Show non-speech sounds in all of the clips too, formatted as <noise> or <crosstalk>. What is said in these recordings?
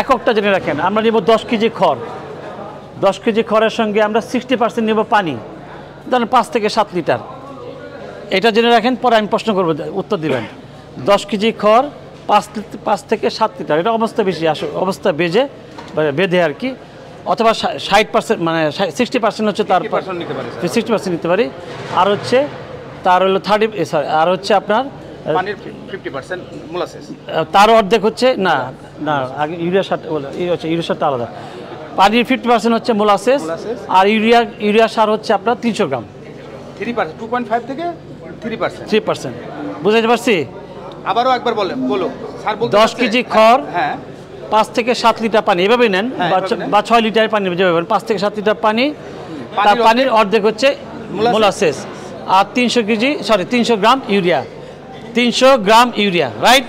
এককটা জেনে রাখেন আমরা নিব দশ কেজি খড়। দশ কেজি খড়ের সঙ্গে আমরা সিক্সটি পার্সেন্ট নেব পানি ধরেন পাঁচ থেকে সাত লিটার। এটা জেনে রাখেন পরে আমি প্রশ্ন করব উত্তর দিবেন। দশ কেজি খড় পাঁচ পাঁচ থেকে সাত লিটার এটা অবস্থা বেশি আস অবস্থা বেজে মানে বেঁধে আর কি। অথবা ষাট পার্সেন্ট মানে সিক্সটি পার্সেন্ট হচ্ছে তার 60% নিতে পারি, স্যার। সিক্সটি পার্সেন্ট নিতে পারি। আর হচ্ছে তার হলো থার্টি সরি আর হচ্ছে আপনার পানির মোলাসেস তার অর্ধেক হচ্ছে না না আগে ইউরিয়া সার হচ্ছে ইউরিয়া সারটা আলাদা। পানির ফিফটি পার্সেন্ট হচ্ছে মোলাসেস। আর ইউরিয়া ইউরিয়া সার হচ্ছে আপনার তিনশো gram. Three percent two point five থেকে থ্রি পার্সেন্ট থ্রি পার্সেন্ট বুঝাইতে পারছি? আবারও একবার বলেন বলো স্যার দশ কেজি খড় হ্যাঁ। পাঁচ থেকে সাত লিটার পানি এভাবেই নেন হ্যাঁ, বা ছয় লিটার পানি যেভাবে পাঁচ থেকে সাত লিটার পানি তার পানির অর্ধেক হচ্ছে। মোলাসেস আর তিনশো কেজি সরি তিনশো গ্রাম ইউরিয়া। তিনশো গ্রাম ইউরিয়া রাইট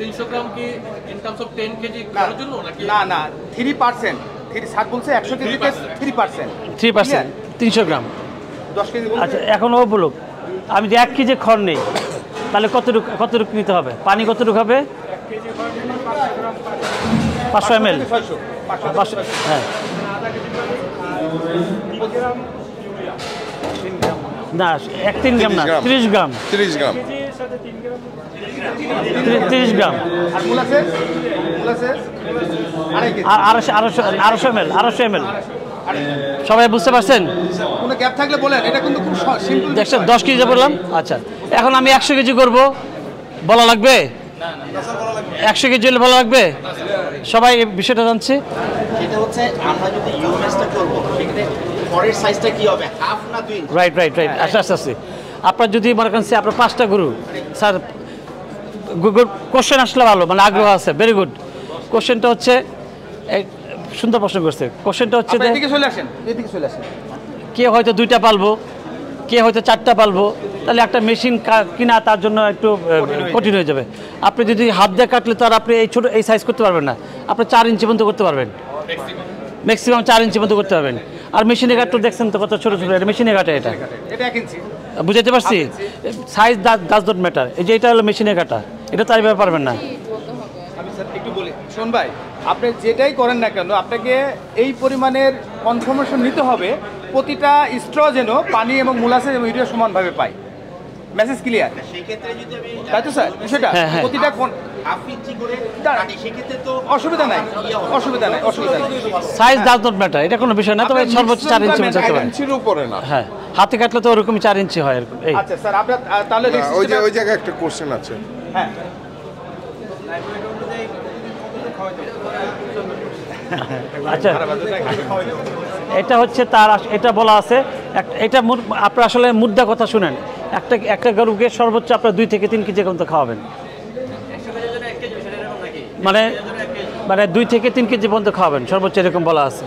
তিনশো গ্রাম কি in terms of ten KG না, করার জন্য নাকি? না না থ্রি পার্সেন্ট থ্রি স্যার বলছে একশো কেজিতে থ্রি পার্সেন্ট থ্রি পার্সেন্ট তিনশো গ্রাম। দশ কেজি বলছে আচ্ছা এখন ও বলুক আমি যে এক কেজি খড় নেই তাহলে কতটুকু কতটুকু নিতে হবে? পানি কতটুকু হবে? পাঁচশো এম এল ছয়শো পাঁচশো পাঁচশো হ্যাঁ। না এক তিন গ্রাম না 30 গ্রাম। তিরিশ গ্রাম। তিরিশ গ্রাম। তিরিশ গ্রাম। আর আড়াইশো আড়াইশো আড়াইশো এম এল আড়াইশো এম এল সবাই বুঝতে পারছেন? কোনো গ্যাপ থাকলে বলেন এটা কিন্তু খুব সিম্পল দেখছেন দশ কেজি বললাম? আচ্ছা এখন আমি একশো কেজি করব। বলা লাগবে? একশো কেজি হলে বলা লাগবে? সবাই বিষয়টা জানছি? সেটা হচ্ছে আমরা যদি ইউএসটা করব খড়ের সাইজটা কি হবে? হাফ না দুই ইঞ্চি রাইট রাইট রাইট আস্তে আস্তে আস্তে আপনার যদি মনে করেন আপনার পাঁচটা গরু স্যার গুড কোশ্চেন আসলে ভালো মানে আগ্রহ আছে। ভেরি গুড কোশ্চেনটা হচ্ছে সুন্দর প্রশ্ন করছে। কোশ্চেনটা হচ্ছে আপনি যে এদিকে চলে আসেন এদিকে চলে আসেন। কে হয়তো দুইটা পালবো কে হয়তো চারটা পালবো তাহলে একটা মেশিন কিনা তার জন্য একটু কঠিন হয়ে যাবে। আপনি যদি হাত দিয়ে কাটলে তো আর আপনি এই ছোটো এই সাইজ করতে পারবেন না। আপনি চার ইঞ্চি পর্যন্ত করতে পারবেন। ম্যাক্সিমাম চার ইঞ্চি পর্যন্ত করতে পারবেন। আর মেশিনে কাটতে দেখছেন তো কত ছোট ছোট এটা মেশিনে ঘাটে এটা। এটা এক ইঞ্চি। বুঝাইতে পারছি? সাইজ ডাজ ডট ম্যাটার এই যে এটা হলো মেশিনে কাটা এটা তার আর পারবেন না। আমি স্যার একটু বলি শোন ভাই আপনি যেটাই করেন না কেন আপনাকে এই পরিমাণের কনফার্মেশন নিতে হবে প্রতিটা স্ট্র যেন পানি এবং মোলাসেস এবং ইউরিয়া সমানভাবে পায়। মেসেজ ক্লিয়ার সেক্ষেত্রে যদি আমি তাই তো স্যার বিষয়টা হ্যাঁ, হ্যাঁ। প্রতিটা কোন- হাফ ইঞ্চি করে দাঁড়া। কাটি সেক্ষেত্রে তো অসুবিধা নাই ইয়ে অসুবিধা নাই অসুবিধা নাই। সাইজ ডাজ ম্যাটার এটা কোনো বিষয় না তবে সর্বোচ্চ চার ইঞ্চি ইঞ্চির উপরে না। হ্যাঁ হাতে কাটলে তো ওরকমই চার ইঞ্চি হয় আচ্ছা স্যার আপনার তাহলে ওই যে ওই জায়গায় একটা কোশ্চেন আছে। হ্যাঁ। আচ্ছা এটা হচ্ছে তার আস- এটা বলা আছে এটা আপনার আসলে মুদ্রা কথা শুনেন। একটা একটা গরুকে সর্বোচ্চ আপনার দুই থেকে তিন কেজি পর্যন্ত খাওয়াবেন। মানে মানে দুই থেকে তিন কেজি পর্যন্ত খাওয়াবেন সর্বোচ্চ এরকম বলা আছে।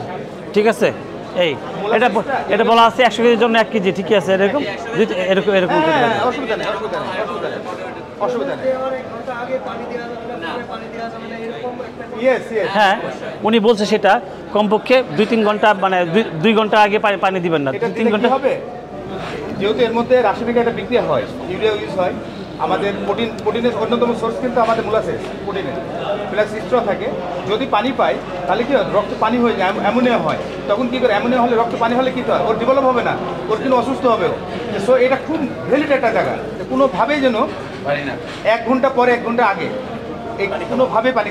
ঠিক আছে? এই এটা এটা বলা আছে একশো কেজির জন্য এক কেজি ঠিকই আছে এরকম? এরকম এরকম হ্যাঁ, উনি বলছে সেটা কমপক্ষে দুই তিন ঘণ্টা মানে দুই- ঘণ্টা আগে পানি- দিবেন না। তিন ঘণ্টা যেহেতু এর মধ্যে রাসায়নিক একটা বিক্রিয়া হয় ইউরিয়া ইউজ হয় আমাদের প্রোটিন প্রোটিনের অন্যতম সোর্স কিন্তু আমাদের মোলাসেস প্রোটিনের প্লাস স্ট্র থাকে। যদি পানি পাই তাহলে কি হয়? রক্ত পানি হয়ে যায় অ্যামোনিয়া হয়। তখন কী করে? অ্যামোনিয়া হলে রক্ত পানি হলে কী হয়? ওর ডেভেলপ হবে না। ওর কিন্তু অসুস্থ হবে সো এটা খুব ভ্যালিড একটা জায়গা। যে কোনোভাবেই যেন এক ঘণ্টা পরে এক ঘণ্টা আগে কোনোভাবে পানি।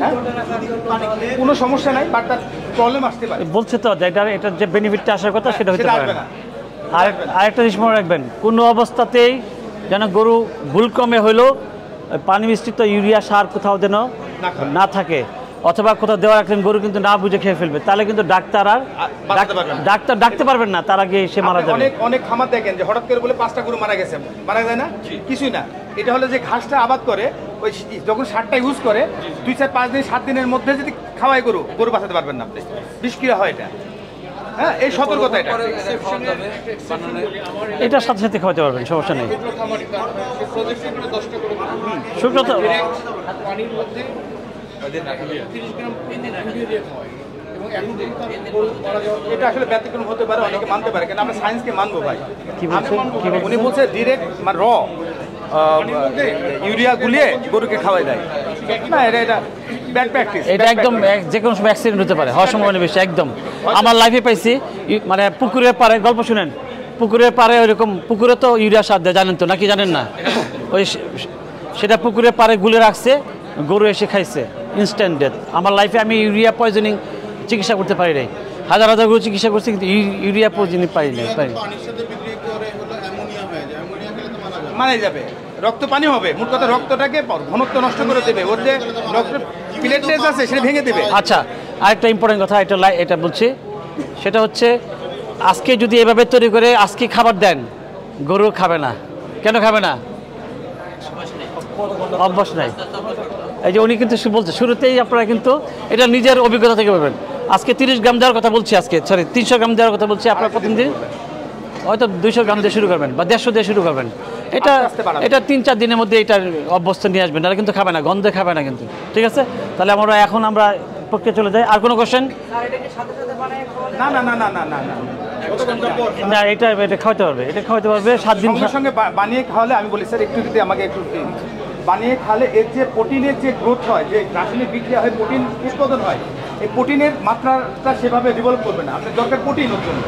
হ্যাঁ? কোনো সমস্যা নাই বাট তার প্রবলেম আসতে পারে। বলছে তো যে এটার যে বেনিফিটটা আসার কথা সেটা হতে পারে না। না। আর আরেকটা জিনিস মনে রাখবেন কোনো অবস্থাতেই যেন গরু ভুলক্রমে হইলেও পানি মিশ্রিত ইউরিয়া সার কোথাও যেন না থাকে। অথবা কোথাও দেওয়া রাখলেন গরু কিন্তু না বুঝে খেয়ে ফেলবে। তাহলে কিন্তু ডাক্তার আর। ডাক্তার ডাকতে পারবেন না তার আগে সে মারা যাবে। অনেক অনেক খামার দেখেন যে হঠাৎ করে বলে পাঁচটা গরু মারা গেছে মারা যায় না? কিছুই না। এটা হলো যে ঘাসটা আবাদ করে ওই যখন সারটা ইউজ করে দুই চার পাঁচ দিন সাত দিনের মধ্যে যদি খাওয়াই গরু গরু বাঁচাতে পারবেন না আপনি। বিষক্রিয়া হয় এটা। হ্যাঁ এই সতর্কতা এটা। এটার সাথে সাথে খাওয়াতে পারবেন সমস্যা নেই। পানির মধ্যে এটা আসলে ব্যতিক্রম হতে পারে অনেকে মানতে পারে কিন্তু আমরা সায়েন্সকে মানবো ভাই। কি? উনি বলছে ডিরেক্ট মানে র ইউরিয়া গুলিয়ে গরুকে খাওয়াই দেয়। না এটা এটা ব্যাড প্র্যাকটিস এটা একদম এক- যে কোনো সময় অ্যাক্সিডেন্ট হতে পারে হওয়ার সম্ভাবনা বেশি একদম। আমার লাইফে পাইছি মানে পুকুরের পাড়ে গল্প শুনেন। পুকুরের পাড়ে ওইরকম পুকুরে তো ইউরিয়া সার দেয় জানেন তো নাকি জানেন না? ওই সেটা পুকুরের পাড়ে গুলে রাখছে গরু এসে খাইছে ইনস্ট্যান্ট ডেথ আমার লাইফে আমি ইউরিয়া পয়জনিং চিকিৎসা করতে পারি নাই। হাজার হাজার গরু চিকিৎসা করছি কিন্তু ইউ- ইউরিয়া পয়জনিং পারি নাই পারি পানির সাথে বিক্রি করে হলো অ্যামোনিয়া হয়ে যায় অ্যামোনিয়া খেলে তো মারা যাবে। রক্ত পানি হবে। মোট কথা রক্তটাকে ঘনত্ব নষ্ট করে দেবে। ওর যে রক্তের প্লেটলেস আছে, সেটা ভেঙে দেবে। আচ্ছা আরেকটা ইম্পর্টেন্ট কথা এটা এটা বলছি। সেটা হচ্ছে, আজকে যদি এভাবে তৈরি করে, আজকে খাবার দেন? গরু খাবে না। কেন খাবে না? অভ্যাস নাই। এই যে উনি কিন্তু বলছে, শুরুতেই আপনারা কিন্তু এটা নিজের অভিজ্ঞতা থেকে পাবেন আজকে তিরিশ গ্রাম দেওয়ার কথা বলছি আজকে সরি তিনশো গ্রাম দেওয়ার কথা বলছি, আপনারা প্রতিদিন হয়তো দুইশো গ্রাম দিয়ে শুরু করবেন, বা দেড়শো দিয়ে শুরু করবেন। এটা এটা তিন চার দিনের মধ্যে এটার অভ্যস্ত নিয়ে আসবেন তারা কিন্তু খাবে না গন্ধে খাবে না কিন্তু ঠিক আছে? তাহলে আমরা এখন আমরা প্রক্রিয়া চলে যাই। আর কোনো কোশ্চেন না না না না না না না। না এটা এটা খাওয়াতে পারবে এটা খাওয়াতে পারবে সাত দিন সঙ্গে সঙ্গে বানিয়ে খাওয়ালে আমি বলি স্যার একটু যদি আমাকে একটু বানিয়ে খাওয়ালে এর যে প্রোটিনের যে গ্রোথ হয় যে রাসায়নিক বিক্রিয়া হয় প্রোটিন উৎপাদন হয় এই প্রোটিনের মাত্রাটা সেভাবে ডেভেলপ করবে না। আপনার দরকার প্রোটিন ওর জন্য।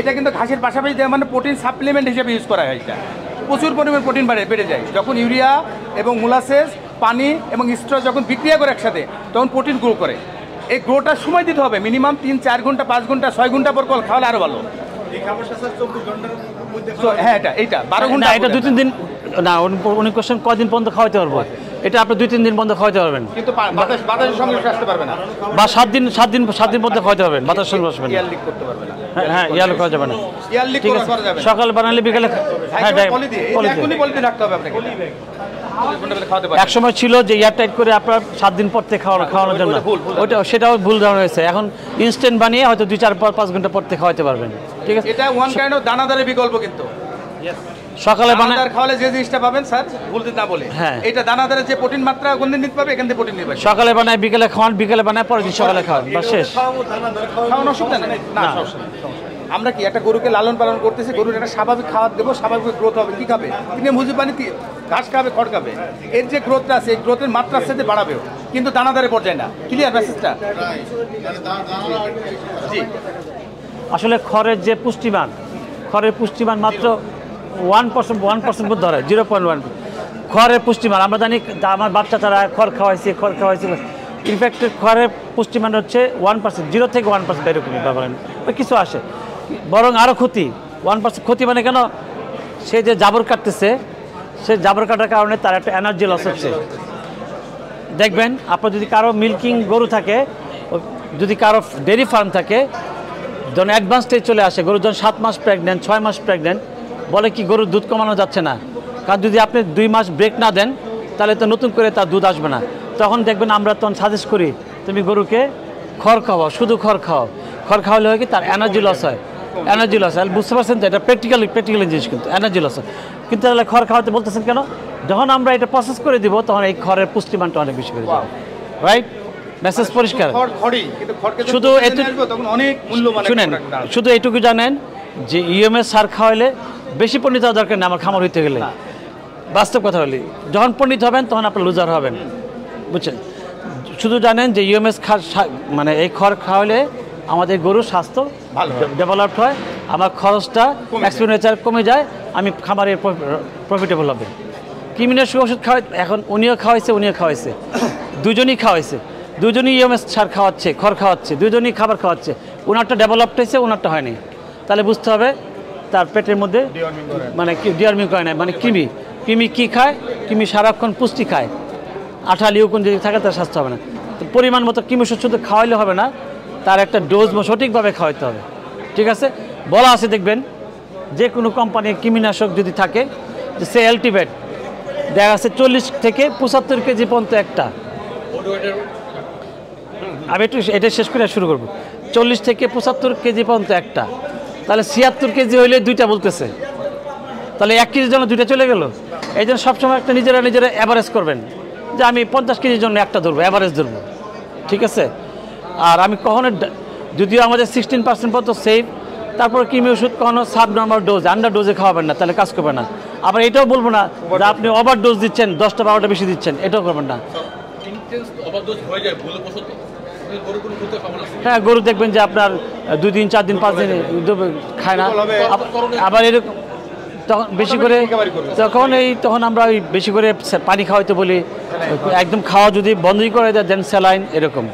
এটা কিন্তু ঘাসের পাশাপাশি দেওয়া মানে প্রোটিন সাপ্লিমেন্ট হিসেবে ইউজ করা হয় এটা। প্রচুর পরিমাণ প্রোটিন বাড়ে বেড়ে যায়। যখন ইউরিয়া এবং মোলাসেস পানি এবং স্ট্র যখন বিক্রিয়া করে একসাথে তখন প্রোটিন গ্রো করে। এই গ্রোটা সময় দিতে হবে। মিনিমাম তিন চার ঘণ্টা পাঁচ ঘণ্টা ছয় ঘণ্টা পর কল খাওয়ালে আরও ভালো। হ্যাঁ এটা এইটা। বারো ঘণ্টা এটা দুই তিন দিন না উনি- কোশ্চেন কদিন পর্যন্ত খাওয়াতে পারব? এটা আপনি দুই তিন দিন পর্যন্ত খাওয়াতে পারবেন। কিন্তু বাতাস বাতাসের সঙ্গে আসতে পারবে না। বা সাত দিন সাত দিন সাত দিন মধ্যে খাওয়াতে পারবেন। বাতাস সঙ্গে আসবেন করতে পারবে না। হ্যাঁ হ্যাঁ ইয়ালো যাবে না। করা যাবে সকাল বানালে বিকালে হ্যাঁ পলি দিয়ে পলি দিয়ে। রাখতে হবে আপনাকে। ঘণ্টা করে খাওয়াতে পারবে এক সময় ছিল যে এয়ার টাইট করে আপনার সাত দিন পর থেকে খাওয়ানো খাওয়ানোর জন্য। ওটা সেটাও ভুল ধারণা হয়েছে। এখন ইনস্ট্যান্ট বানিয়ে হয়তো দুই চার পাঁচ ঘণ্টা পর থেকে খাওয়াতে পারবেন। ঠিক আছে? এটা ওয়ান কাইন্ড অফ দানাদারের বিকল্প কিন্তু। সকালে বানায় দানাদার খাওয়ালে যে জিনিসটা পাবেন স্যার ভুল দিতে না বলে। হ্যাঁ। এটা দানাদারের যে প্রোটিন মাত্রা কোন দিন নিতে পারবে এখান থেকে প্রোটিন নিতে পারবে সকালে বানায় বিকেলে খাওয়ান বিকেলে বানায় পরের দিন সকালে খাওয়ান বা শেষ। খাওয়ানো অসুবিধা নেই। না। আমরা কি একটা গরুকে লালন পালন করতেছি গরুর একটা স্বাভাবিক খাবার দেবো স্বাভাবিক গ্রোথ হবে কি খাবে? তিনি মুজি পানি কি- ঘাস খাবে খড় খাবে? এর যে গ্রোথটা আছে এই গ্রোথের মাত্রার সাথে বাড়াবেও কিন্তু দানাদারে পর্যায়ে না। ক্লিয়ার মেসেজটা জি। আসলে খড়ের যে পুষ্টিমান খড়ের পুষ্টিমান মাত্র ওয়ান পার্সেন্ট ওয়ান পার্সেন্ট ধরে জিরো পয়েন্ট ওয়ান খড়ের পুষ্টিমান, আমরা জানি আমার বাচ্চা তারা খড় খাওয়াইছে খড় খাওয়াইছে। ইনফ্যাক্ট খড়ের পুষ্টিমান হচ্ছে ওয়ান পার্সেন্ট জিরো থেকে ওয়ান পার্সেন্ট এরকমই ওই কিছু আসে। বরং আরও ক্ষতি। ওয়ান পার্সেন্ট ক্ষতি মানে কেন? সে যে জাবর কাটতেছে, সে জাবর কাটার কারণে তার একটা এনার্জি লস হচ্ছে। দেখবেন, আপনার যদি কারও মিল্কিং গরু থাকে যদি কারও ডেয়ারি ফার্ম থাকে, যখন অ্যাডভান্স স্টেজ চলে আসে, গরু যখন সাত মাস প্রেগনেন্ট ছয় মাস প্রেগনেন্ট বলে কি গরুর দুধ কমানো যাচ্ছে না? কারণ যদি আপনি দুই মাস ব্রেক না দেন তাহলে তো নতুন করে তার দুধ আসবে না। তখন দেখবেন আমরা তখন সাজেস্ট করি তুমি গরুকে খড় খাওয়াও শুধু খড় খাওয়াও। খড় খাওয়ালে হয় কি তার এনার্জি লস হয়। এনার্জি লস হয়। বুঝতে পারছেন তো এটা প্র্যাকটিক্যালি প্র্যাকটিক্যালি জিনিস কিন্তু এনার্জি লস হয়। কিন্তু তাহলে খড় খাওয়াতে বলতেছেন কেন? যখন আমরা এটা প্রসেস করে দিব তখন এই খড়ের পুষ্টিমানটা অনেক বেশি করে যাবে। রাইট মেসেজ পরিষ্কার। শুধু শুনেন শুধু এইটুকু জানেন যে ইএমএস সার খাওয়াইলে বেশি পণ্ডিত হওয়া দরকার নেই আমার খামার হইতে গেলে। বাস্তব কথা বলি যখন পণ্ডিত হবেন তখন আপনার লুজার হবেন। বুঝছেন? শুধু জানেন যে ইএমএস খা মানে এই খড় খাওয়ালে আমাদের গরুর স্বাস্থ্য ভালো। হয়। ডেভেলপড হয় আমার খরচটা এক্সপেন্ডিচার কমে যায় আমি খামারে প্রফিটেবল হবে। কৃমিনাশক ওষুধ খাওয়াই এখন উনিও খাওয়াইছে উনিও খাওয়াইছে। <coughs> দুজনই খাওয়াইছে। দুজনই ইএমএস সার খাওয়াচ্ছে খড় খাওয়াচ্ছে দুজনই খাবার খাওয়াচ্ছে। ওনারটা ডেভেলপড হয়েছে ওনারটা হয়নি। তাহলে বুঝতে হবে তার পেটের মধ্যে মানে ডিয়ারমিং করে না মানে কৃমি। কৃমি কী খায়? কৃমি সারাক্ষণ পুষ্টি খায়। আঠা লিউকুন যদি থাকে তার স্বাস্থ্য হবে না। তো পরিমাণ মতো কৃমি শুধু খাওয়াইলে হবে না, তার একটা ডোজ সঠিকভাবে খাওয়াইতে হবে। ঠিক আছে? বলা আছে দেখবেন, যে কোনো কোম্পানির কৃমিনাশক যদি থাকে, যে সে অ্যাল্টিভেট। দেখা যাচ্ছে চল্লিশ থেকে পঁচাত্তর কেজি পর্যন্ত একটা। আমি একটু এটা শেষ করে শুরু করব। চল্লিশ থেকে পঁচাত্তর কেজি পর্যন্ত একটা। তাহলে ছিয়াত্তর কেজি হইলে দুইটা বলতেছে। তাহলে এক কেজির জন্য দুইটা চলে গেল। এই জন্য সবসময় একটা নিজেরা নিজেরা অ্যাভারেজ করবেন। যে আমি পঞ্চাশ কেজির জন্য একটা ধরবো অ্যাভারেজ ধরবো। ঠিক আছে? আর আমি কখনো যদিও আমাদের সিক্সটিন পার্সেন্ট পর্যন্ত সেফ তারপর কৃমি ওষুধ কখনো সাব নর্মাল ডোজ আন্ডার ডোজে খাওয়াবেন না, তাহলে কাজ করবে না। আবার এটাও বলব না যে আপনি ওভার ডোজ দিচ্ছেন, দশটা বারোটা বেশি দিচ্ছেন, এটাও করবেন না। হয়ে গরু কোনো ক্ষতি পাবো না। হ্যাঁ গরু দেখবেন যে আপনার দুই দিন চার দিন পাঁচ দিন খায় না। আবার- এরকম তখন বেশি করে তখন এই তখন আমরা ওই বেশি করে পানি খাওয়াইতে বলি। একদম খাওয়া যদি বন্ধই করে দেয় দেন স্যালাইন এরকম।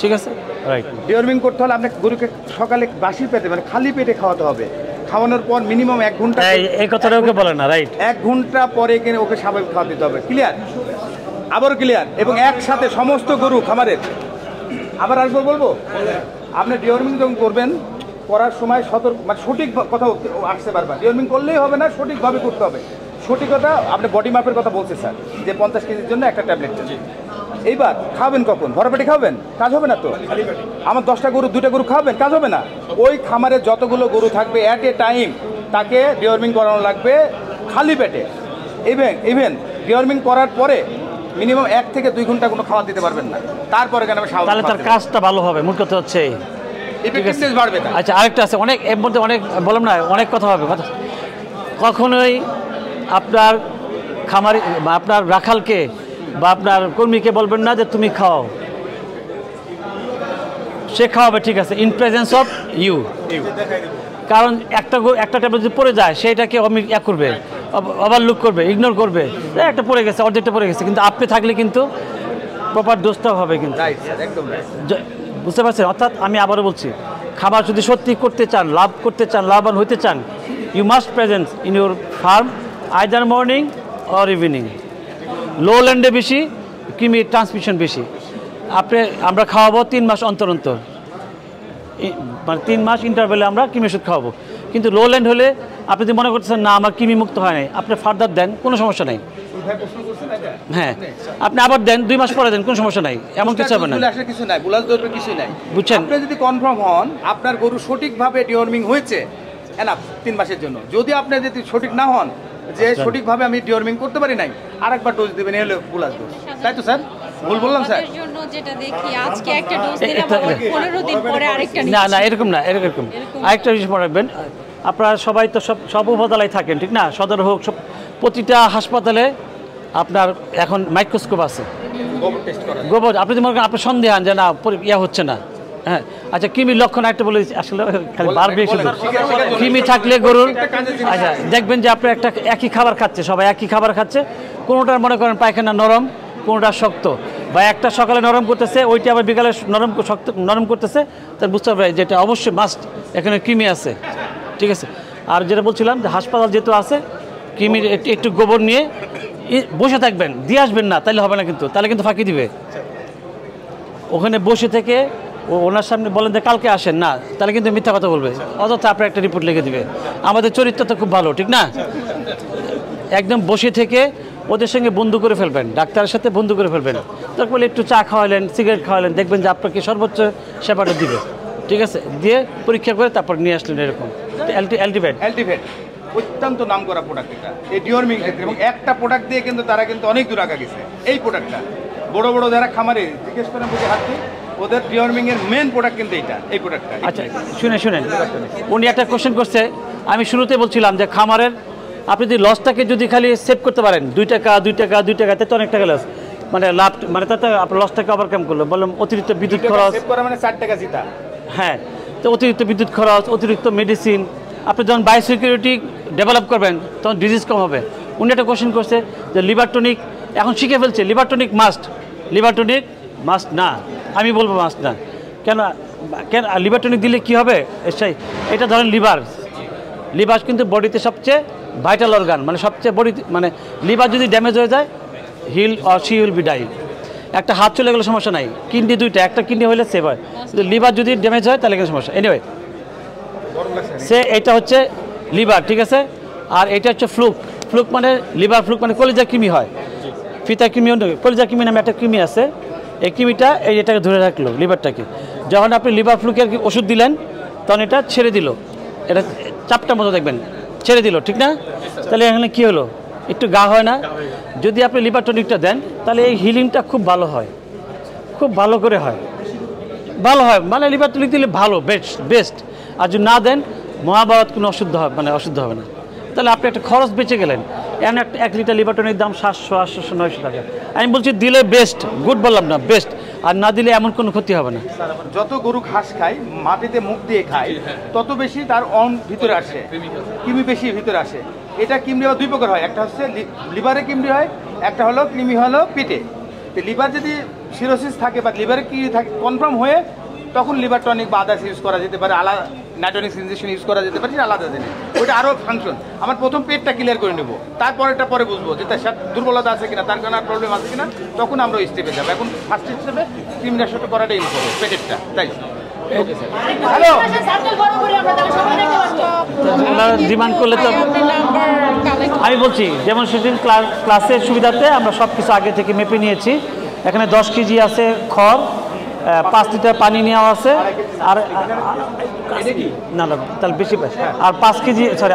ঠিক আছে? রাইট ডিওর্মিং করতে হলে আপনাকে গরুকে সকালে বাসি পেতে মানে খালি পেটে খাওয়াতে হবে। খাওয়ানোর পর মিনিমাম এক ঘণ্টা এই এই কথাটা ওকে বলে না রাইট এক ঘণ্টা পরে কিনে ওকে স্বাভাবিক খাওয়া দিতে হবে। ক্লিয়ার আবারও ক্লিয়ার এবং একসাথে সমস্ত গরু খামারের আবার আসব বলব? আপনি ডিওর্মিং যখন করবেন, করার সময় সতর্ক মানে সঠিক কথা আসতে পারবেন ডিওর্মিং করলেই হবে না, সঠিকভাবে করতে হবে। সঠিকতা, আপনি বডি মাপের কথা বলছে স্যার, যে পঞ্চাশ কেজির জন্য একটা ট্যাবলেট এইবার, খাবেন কখন? ভরা পেটে খাবেন? কাজ হবে না তো? আমার দশটা গরু দুটা গরু খাবেন? কাজ হবে না? ওই খামারে যতগুলো গরু থাকবে অ্যাট এ টাইম তাকে ডিওর্মিং করানো লাগবে খালি পেটে। ইভেন ইভেন ডিওর্মিং করার পরে মিনিমাম এক থেকে দুই ঘণ্টা কোনো খাবার দিতে পারবেন না। তারপরে কেন তাহলে তার কাজটা ভালো হবে মূল কথা হচ্ছে বাড়বে আচ্ছা আরেকটা আছে অনেক এর মধ্যে অনেক বললাম না অনেক কথা হবে কথা কখনোই আপনার খামারি আপনার রাখালকে বা আপনার কর্মীকে বলবেন না যে তুমি খাও। সে খাওয়াবে ঠিক আছে ইন প্রেজেন্স অফ ইউ কারণ একটা একটা ট্যাবলেট যদি পড়ে যায় সেটাকে অমি ইয়া করবে। ওভারলুক করবে ইগনোর করবে। একটা পড়ে গেছে অর্ধেকটা পড়ে গেছে কিন্তু আপনি থাকলে কিন্তু প্রপার ডোজটাও হবে কিন্তু। বুঝতে পারছেন? অর্থাৎ আমি আবারও বলছি খাবার যদি সত্যি করতে চান লাভ করতে চান লাভবান হইতে চান you must presence in your farm either morning or evening low ল্যান্ডে বেশি কিমি ট্রান্সমিশন বেশি। আপনি আমরা খাওয়াবো তিন মাস অন্তর অন্তর। মানে তিন মাস ইন্টারভেলে আমরা কিমি ওষুধ খাওয়াবো। কিন্তু লো ল্যান্ড হলে আপনি যদি মনে করতেছেন না আমার কিমি মুক্ত হয় নাই। আপনি ফার্দার দেন কোনো সমস্যা নাই। হ্যাঁ। আপনি আবার দেন দুই মাস পরে দেন কোনো সমস্যা নাই। এমন কিছু হবে না। কিছু নাই বুলাস দৌড়বে কিছু নাই। বুঝছেন? আপনি যদি কনফার্ম হন আপনার গরু সঠিকভাবে ডিওর্মিং হয়েছে এনাফ তিন মাসের জন্য। যদি আপনি যদি সঠিক না হন যে আচ্ছা। সঠিকভাবে আমি ডিওর্মিং করতে পারি নাই আরেকবার ডোজ দেবেন এই হলো বুলাস ডোজ তাই তো স্যার? ভুল বললাম স্যার? যেটা দেখি আজকে একটা ডোজ দিলাম এটা- আবার পনেরো দিন পরে আরেকটা না না এরকম না এরকম। এরকম আরেকটা জিনিস মনে রাখবেন আপনারা সবাই তো সব সব উপজেলায় থাকেন ঠিক না? সদর হোক সব প্রতিটা হাসপাতালে আপনার এখন মাইক্রোস্কোপ আছে। গোবর আপনি যদি মনে করেন আপনি সন্দেহ হন যে না পরি- ইয়া হচ্ছে না। হ্যাঁ আচ্ছা কিমির লক্ষণ একটা বলে আসলে খালি বারবে শুধু কিমি থাকলে গরুর আচ্ছা দেখবেন যে আপনি একটা একই খাবার খাচ্ছে সবাই একই খাবার খাচ্ছে কোনোটার মনে করেন পায়খানা নরম কোনোটা শক্ত। বা একটা সকালে নরম করতেছে, ওইটা আবার বিকালে নরম শক্ত নরম করতেছে। তার বুঝতে হবে যেটা অবশ্যই মাস্ট এখানে কিমি আছে। ঠিক আছে? আর যেটা বলছিলাম যে হাসপাতাল যেহেতু আছে কিমির একটু- একটু গোবর নিয়ে বসে থাকবেন, দিয়ে আসবেন না তাহলে হবে না কিন্তু তাহলে কিন্তু ফাঁকি দিবে। ওখানে বসে থেকে ও ওনার সামনে বলেন যে কালকে আসেন, না তাহলে কিন্তু মিথ্যা কথা বলবে। অযথা আপনার একটা রিপোর্ট লিখে দিবে। আমাদের চরিত্র তো খুব ভালো, ঠিক না? একদম বসে থেকে ওদের সঙ্গে বন্ধু করে ফেলবেন ডাক্তারের সাথে বন্ধু করে ফেলবেন। তারপর বলে একটু চা খাওয়ালেন সিগারেট খাওয়ালেন দেখবেন যে আপনাকে সর্বোচ্চ সেবাটা দিবে। ঠিক আছে? দিয়ে পরীক্ষা করে তারপর নিয়ে আসলেন এরকম। অ্যালটিভেট। অ্যালটিভেট। অত্যন্ত নাম করা প্রোডাক্ট এটা। এই ডিওর্মিং ক্ষেত্রে। এবং একটা প্রোডাক্ট দিয়ে কিন্তু তারা কিন্তু অনেক দূর আগা গেছে। এই প্রোডাক্টটা বড় বড় যারা খামারে জিজ্ঞেস করেন বুঝে হাঁটছি ওদের ডিওর্মিং এর মেন প্রোডাক্ট কিন্তু এইটা এই প্রোডাক্টটা আচ্ছা শুনে শুনেন। উনি একটা কোশ্চেন করছে। আমি শুরুতে বলছিলাম যে খামারের আপনি যদি লসটাকে যদি খালি সেভ করতে পারেন দুই টাকা দুই টাকা দুই টাকা তাতে অনেক টাকা লস মানে লাভ মানে তাতে আপনার লসটাকে আবার কেমন করল বললাম অতিরিক্ত বিদ্যুৎ খরচ। মানে ষাট টাকা জিতা। হ্যাঁ তো অতিরিক্ত বিদ্যুৎ খরচ অতিরিক্ত মেডিসিন আপনি যখন বায়োসিকিউরিটি ডেভেলপ করবেন তখন ডিজিজ কম হবে। উনি একটা কোশ্চেন করছে যে লিভার টনিক এখন শিখে ফেলছে liver tonic must liver tonic must না। আমি বলব মাস্ট না। কেন কেন লিভার টনিক দিলে কি হবে? সেই এটা ধরেন লিভার লিভার কিন্তু বডিতে সবচেয়ে ভাইটাল অর্গান মানে সবচেয়ে বড় মানে লিভার যদি ড্যামেজ হয়ে যায় he'll or she will be die একটা হাত চলে গেলে সমস্যা নাই, কিডনি দুইটা, একটা কিডনি হলে সেভ হয়। কিন্তু লিভার যদি ড্যামেজ হয়, তাহলে কিন্তু সমস্যা। এনিওয়ে সে এটা হচ্ছে লিভার ঠিক আছে? আর এটা হচ্ছে ফ্লুক ফ্লুক মানে লিভার ফ্লুক মানে কলিজা কৃমি হয়। ফিতা কৃমি কলিজা কৃমি নামে একটা কৃমি আছে। এই কৃমিটা এই এটাকে ধরে রাখল লিভারটাকে যখন আপনি লিভার ফ্লুকের ওষুধ দিলেন, তখন এটা ছেড়ে দিল। এটা চাপটার মতো দেখবেন। ছেড়ে দিল, ঠিক না? তাহলে এখানে কি হলো? একটু গা হয় না? যদি আপনি লিভার টনিকটা দেন, তাহলে এই হিলিংটা খুব ভালো হয়। খুব ভালো করে হয়। ভালো হয়। মানে লিভার টনিক দিলে ভালো বেস্ট বেস্ট আর যদি না দেন, মহাভারত কোনো অশুদ্ধ হবে মানে অশুদ্ধ হবে না। তাহলে আপনি একটা খরচ বেঁচে গেলেন। এমন একটা এক লিটার লিভার টনিক দাম সাতশো আটশোশো নয়শো টাকা। আমি বলছি দিলে বেস্ট গুড বললাম না বেস্ট আর না দিলে এমন কোনো ক্ষতি হবে না। যত গরু ঘাস খায়, মাটিতে মুখ দিয়ে খায়, তত বেশি তার অন ভিতরে আসে, কিমি বেশি ভিতরে আসে। এটা কিমড়ি হওয়া দুই প্রকার হয়, একটা হচ্ছে লিভারে কিমড়ি হয়, একটা হলো কিমি হলো পেটে লিভার যদি সিরোসিস থাকে বা লিভারে কি থাকে কনফার্ম হয়ে তখন লিভার টনিক বা আদার্স ইউজ করা যেতে পারে আলাদা নাইট্রোনিক্স ইঞ্জেকশন ইউজ করা যেতে পারে সেটা আলাদা জিনিস। ওইটা আরও ফাংশন আমার প্রথম পেটটা ক্লিয়ার করে নেব। তারপরেটা পরে বুঝব যে তার সাথে দুর্বলতা আছে কিনা, তার কারণে প্রবলেম আছে কিনা, তখন আমরা ওই স্টেপে যাব। এখন ফার্স্ট স্টেপে ক্রিমিনাশনটা করাটাই ইম্পর্টেন্ট পেটেরটা। তাই? ডিমান্ড করলে তো আমি বলছি, যেমন সেদিন ক্লা- ক্লাসের সুবিধাতে আমরা সব কিছু আগে থেকে মেপে নিয়েছি। এখানে দশ কেজি আছে খড় পাঁচ লিটার পানি নেওয়া আছে। আর না না তাহলে বেশি পাই। আর পাঁচ কেজি সরি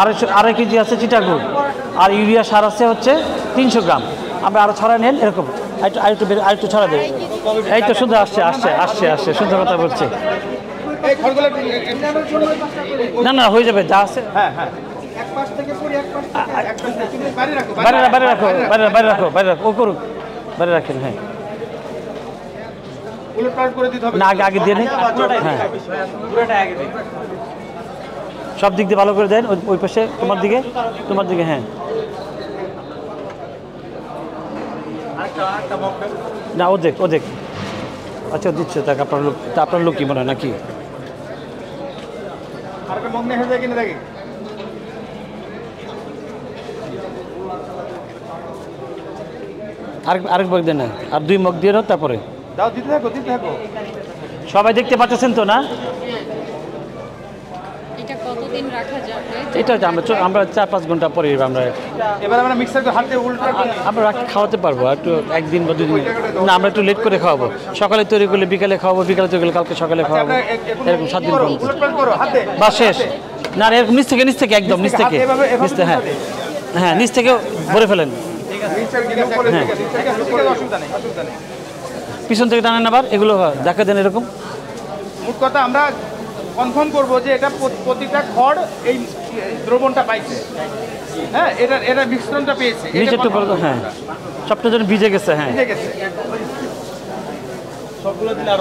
আড়াইশো আড়াই কেজি আছে চিটাগুড় আর ইউরিয়া সার আছে হচ্ছে তিনশো গ্রাম। আমরা আরও ছড়া নেন এরকম। আরেকটু আরেকটু বের- আরেকটু ছড়া দেবে এই তো সুন্দর আসছে আসছে আসছে আসছে সুন্দর কথা বলছে। না না হয়ে যাবে যা আছে। হ্যাঁ হ্যাঁ। বাইরে রাখো বাইরে রাখো বাইরে রাখো বাইরে রাখো ও করুক। বাইরে রাখেন হ্যাঁ উলট পালট করে দিতে হবে না আগে আগে দিয়ে নিন হ্যাঁ। সব দিক দিয়ে ভালো করে দেন ওই- ওই পাশে তোমার দিকে তোমার দিকে হ্যাঁ। না ও দেখ ও দেখ আচ্ছা দিচ্ছে তাকে আপনার লোক তা আপনার লোক কি মনে হয় নাকি? হয়ে আরেক আরেক মগ দেন না আর দুই মগ দিয়ে নাও তারপরে। দাও দিতে থাকো দিতে থাকো। সবাই দেখতে পাচ্ছেন তো না? এটা কতদিন রাখা যাবে? এটা হচ্ছে আমরা আমরা চার পাঁচ ঘণ্টা পরে আমরা এবার আমরা মিক্সার হাতে উল্টো আমরা খাওয়াতে পারব একটু একদিন বা দুদিন। না আমরা একটু লেট করে খাওয়াবো। সকালে তৈরি করলে বিকালে খাওয়াবো বিকালে তৈরি করলে কালকে সকালে খাওয়াবো। এ- এখন এরকম সাত দিন বা শেষ। না না, এরকম নিচ থেকে নিচ থেকে একদম নিচ থেকে নিচ হ্যাঁ। হ্যাঁ নিচ থেকে ভরে ফেলেন। হ্যাঁ। পিছন থেকে টানেন আবার এগুলো দেখা দেন এরকম। মোট কথা আমরা কনফার্ম করব যে এটা প্রতিটা খড় এই দ্রবণটা পাইছে। হ্যাঁ এটা এটা মিশ্রণটা পেয়েছে। এটা নিচে একটু confirm হ্যাঁ সবটা যেন ভিজে গেছে হ্যাঁ। বুঝে গেছে।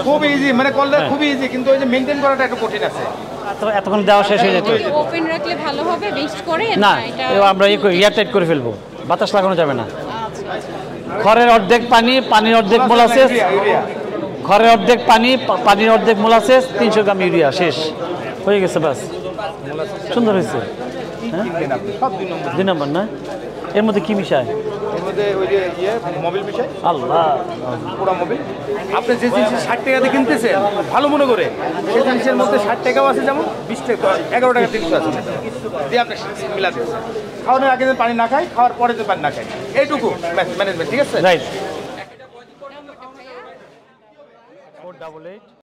খুব ইজি মানে করলে হ্যাঁ। খুব ইজি কিন্তু ওই যে মেনটেন করাটা একটু কঠিন আছে। তো এতক্ষণ দেওয়া শেষ হয়ে যেত। ওপেন রাখলে ভালো হবে মিক্সড করে না এটা আমরা ইয়ার টাইট করে ফেলব। বাতাস লাগানো যাবে না। খড়ের অর্ধেক পানি, পানির অর্ধেক মোলাসেস। খড়ের অর্ধেক পানি পানির অর্ধেক মোলাসেস, তিনশো গ্রাম ইউরিয়া, শেষ। হয়ে গেছে বাস সুন্দর হয়েছে। হ্যাঁ? দুই নম্বর না? এর মধ্যে কী মিশায়? মধ্যে ওই যে ইয়ে মোবিল বিষয়? আল্লাহ। পুরা মোবিল? আপনি যে জিনিস ষাট টাকাতে কিনতেছেন ভালো মনে করে। সেই জিনিসের মধ্যে ষাট টাকাও আছে যেমন বিশ টাকা এগারো টাকা তিনশো আছে। দিয়ে আপনি মিলাতে খাওয়ানোর আগে যে পানি না খাই খাওয়ার পরে যে পানি না খাই এইটুকু ম্যানেজমেন্ট ঠিক আছে? Write four double eight